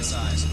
exercise.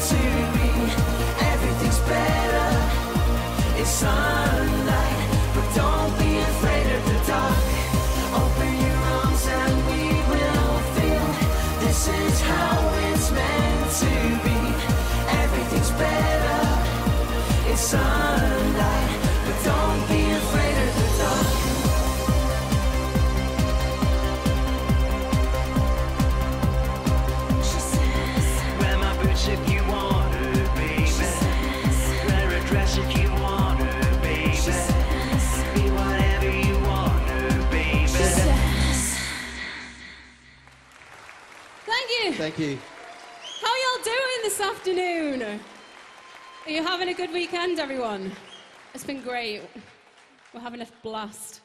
to me. Everything's better. It's time. Thank you. How y'all doing this afternoon? Are you having a good weekend, everyone? It's been great. We're having a blast.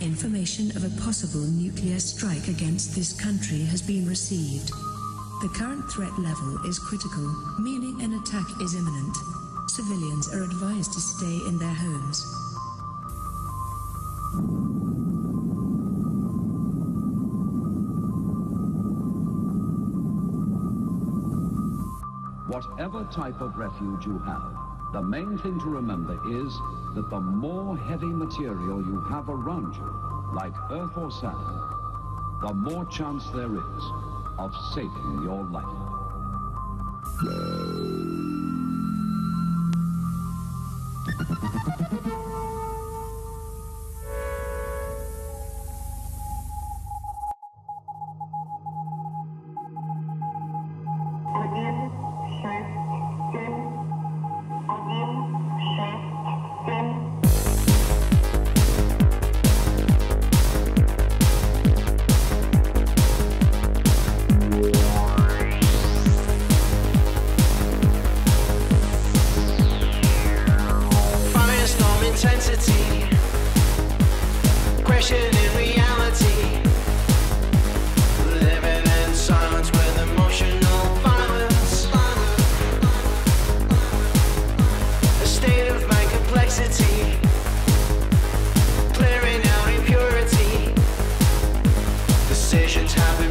Information of a possible nuclear strike against this country has been received. The current threat level is critical, meaning an attack is imminent. Civilians are advised to stay in their homes. Whatever type of refuge you have, the main thing to remember is that the more heavy material you have around you, like earth or sand, the more chance there is of saving your life. conversations happen